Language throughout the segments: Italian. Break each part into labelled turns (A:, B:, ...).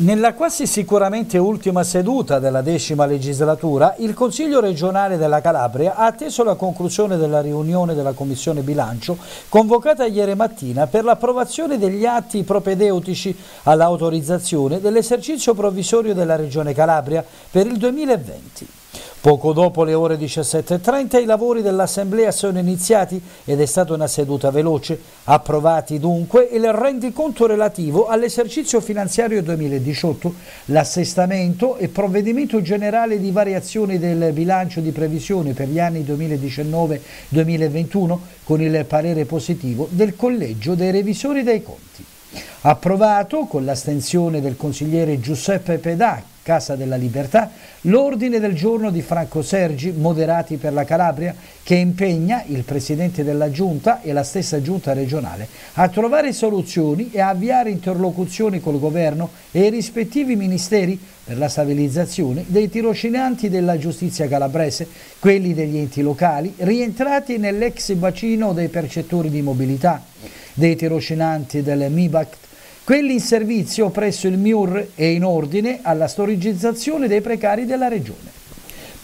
A: Nella quasi sicuramente ultima seduta della decima legislatura, il Consiglio regionale della Calabria ha atteso la conclusione della riunione della Commissione Bilancio convocata ieri mattina per l'approvazione degli atti propedeutici all'autorizzazione dell'esercizio provvisorio della Regione Calabria per il 2020. Poco dopo le ore 17.30 i lavori dell'Assemblea sono iniziati ed è stata una seduta veloce. Approvati dunque il rendiconto relativo all'esercizio finanziario 2018, l'assestamento e provvedimento generale di variazione del bilancio di previsione per gli anni 2019-2021 con il parere positivo del Collegio dei Revisori dei Conti. Approvato con l'astensione del consigliere Giuseppe Pedà, Casa della Libertà, l'ordine del giorno di Franco Sergi, Moderati per la Calabria, che impegna il Presidente della Giunta e la stessa Giunta regionale a trovare soluzioni e a avviare interlocuzioni col Governo e i rispettivi ministeri per la stabilizzazione dei tirocinanti della giustizia calabrese, quelli degli enti locali, rientrati nell'ex bacino dei percettori di mobilità, dei tirocinanti del MIBAC quelli in servizio presso il MIUR e in ordine alla storicizzazione dei precari della Regione.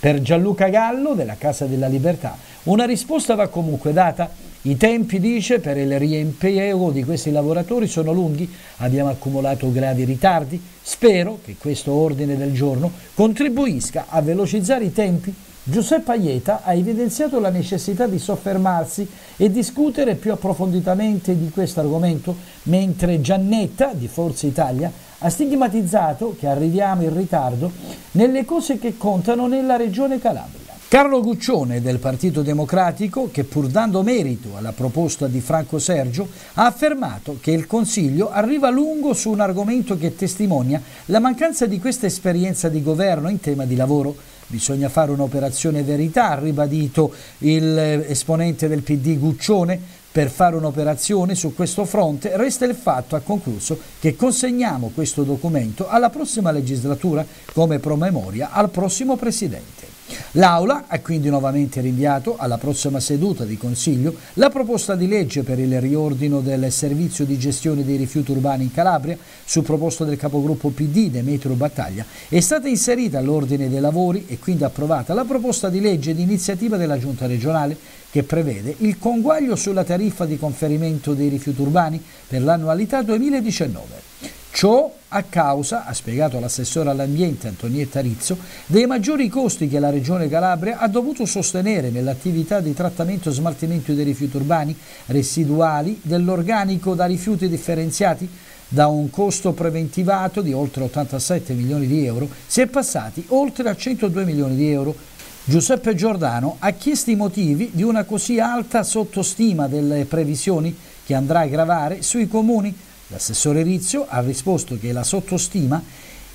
A: Per Gianluca Gallo, della Casa della Libertà, una risposta va comunque data. I tempi, dice, per il riempiego di questi lavoratori sono lunghi, abbiamo accumulato gravi ritardi, spero che questo ordine del giorno contribuisca a velocizzare i tempi Giuseppe Aieta ha evidenziato la necessità di soffermarsi e discutere più approfonditamente di questo argomento, mentre Giannetta di Forza Italia ha stigmatizzato che arriviamo in ritardo nelle cose che contano nella regione Calabria. Carlo Guccione del Partito Democratico, che pur dando merito alla proposta di Franco Sergio, ha affermato che il Consiglio arriva lungo su un argomento che testimonia la mancanza di questa esperienza di governo in tema di lavoro Bisogna fare un'operazione verità, ha ribadito l'esponente del PD Guccione, per fare un'operazione su questo fronte resta il fatto, ha concluso, che consegniamo questo documento alla prossima legislatura come promemoria al prossimo Presidente. L'Aula ha quindi nuovamente rinviato alla prossima seduta di Consiglio la proposta di legge per il riordino del servizio di gestione dei rifiuti urbani in Calabria, su proposta del capogruppo PD Demetrio Battaglia. È stata inserita all'ordine dei lavori e quindi approvata la proposta di legge di iniziativa della Giunta regionale che prevede il conguaglio sulla tariffa di conferimento dei rifiuti urbani per l'annualità 2019. Ciò a causa, ha spiegato l'assessore all'ambiente Antonietta Rizzo, dei maggiori costi che la Regione Calabria ha dovuto sostenere nell'attività di trattamento e smaltimento dei rifiuti urbani residuali dell'organico da rifiuti differenziati da un costo preventivato di oltre 87 milioni di euro si è passati oltre a 102 milioni di euro. Giuseppe Giordano ha chiesto i motivi di una così alta sottostima delle previsioni che andrà a gravare sui comuni L'assessore Rizio ha risposto che la sottostima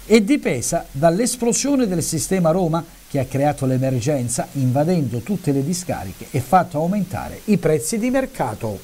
A: è dipesa dall'esplosione del sistema Roma che ha creato l'emergenza invadendo tutte le discariche e fatto aumentare i prezzi di mercato.